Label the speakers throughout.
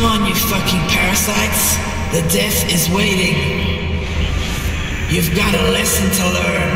Speaker 1: Come on, you fucking parasites. The death is waiting. You've got a lesson to learn.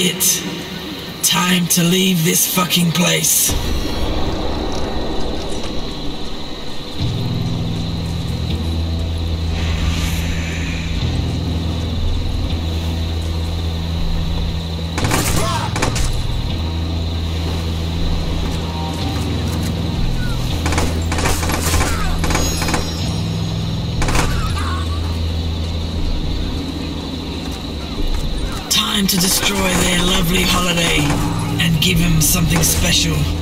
Speaker 1: It. Time to leave this fucking place. Time to destroy their lovely holiday and give them something special.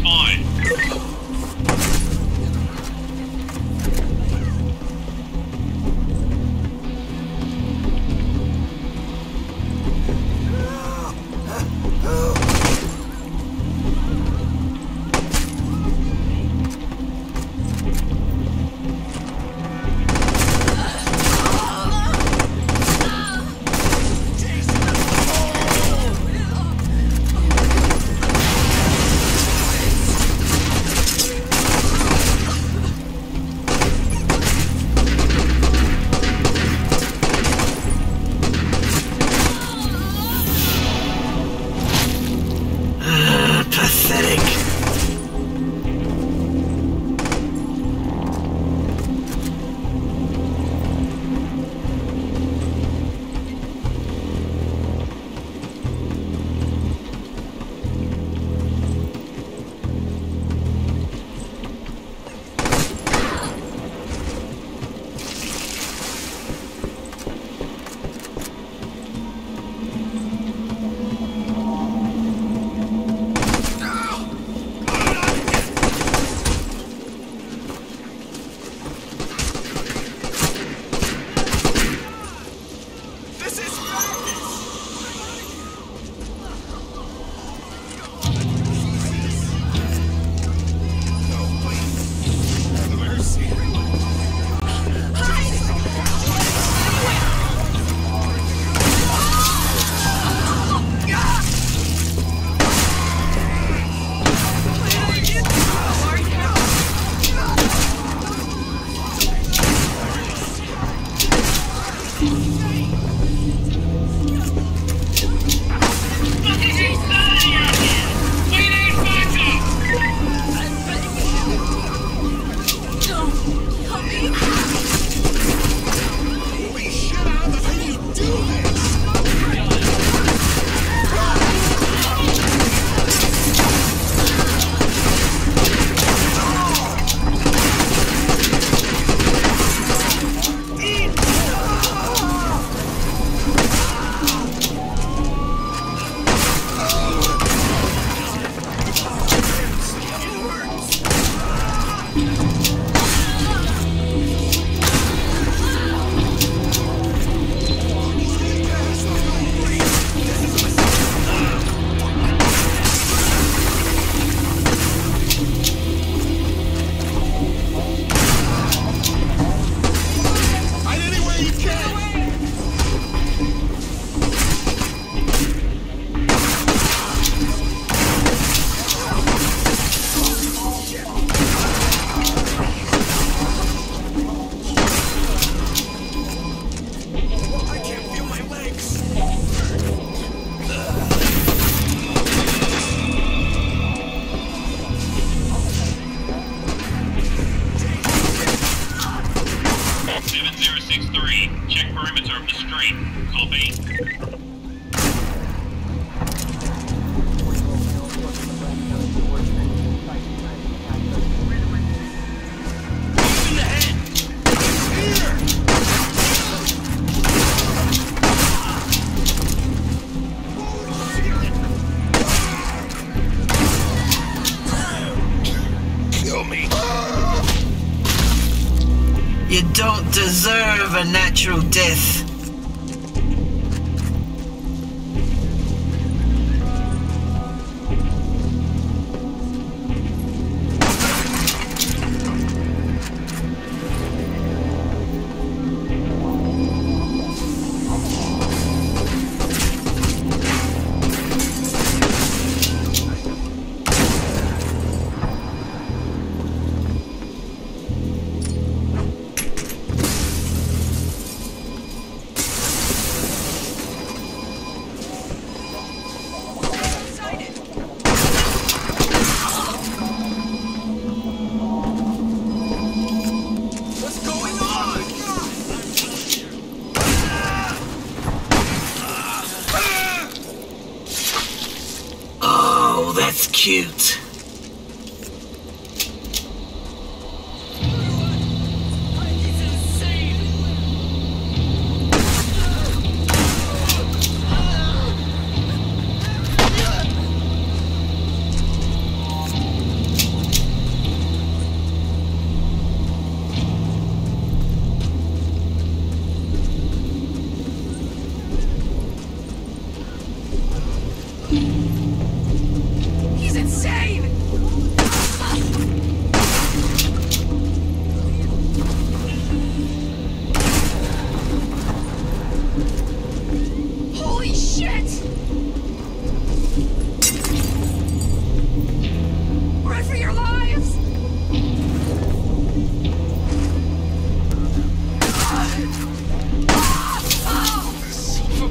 Speaker 2: Fired. Shots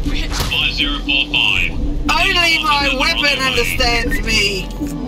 Speaker 3: Of a bitch!
Speaker 2: 5045.
Speaker 4: Only my weapon understands me.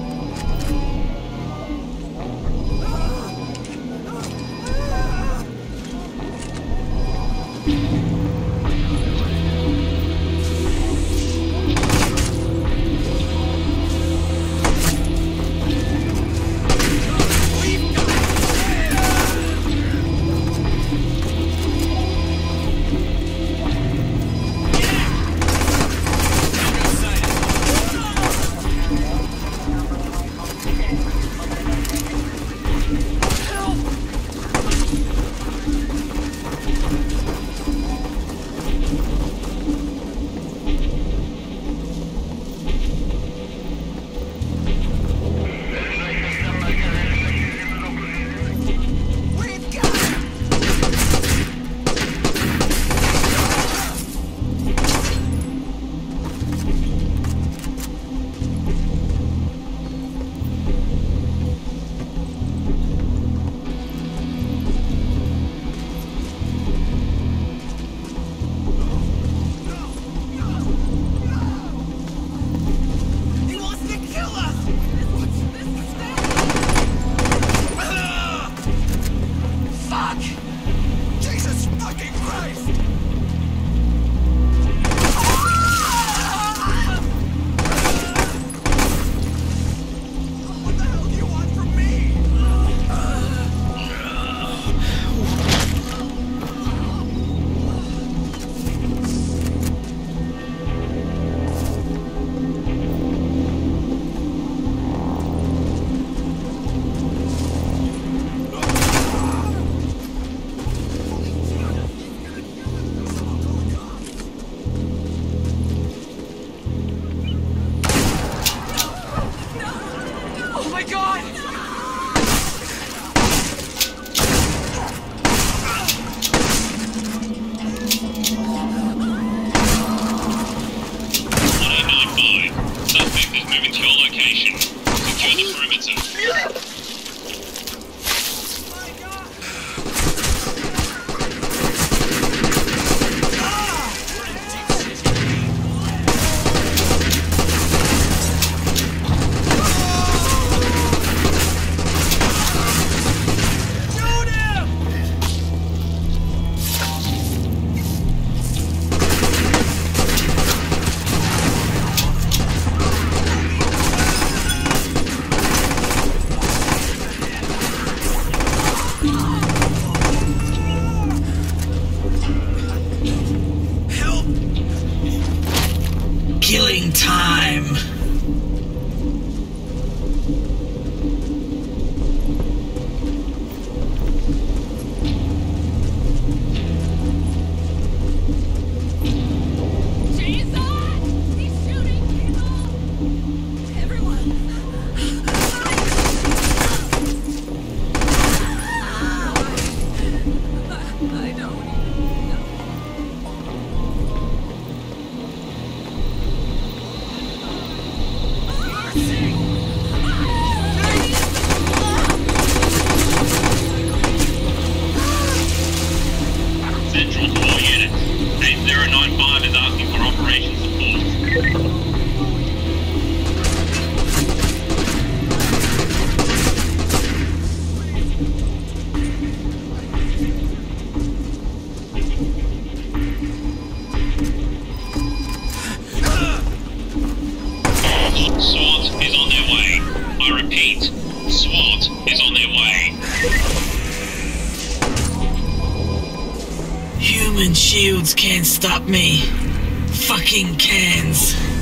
Speaker 2: SWAT is on their way. I repeat, SWAT is on their way.
Speaker 1: Human shields can't stop me. Fucking cans.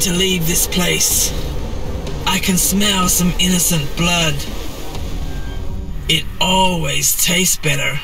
Speaker 1: To leave this place. I can smell some innocent blood. It always tastes better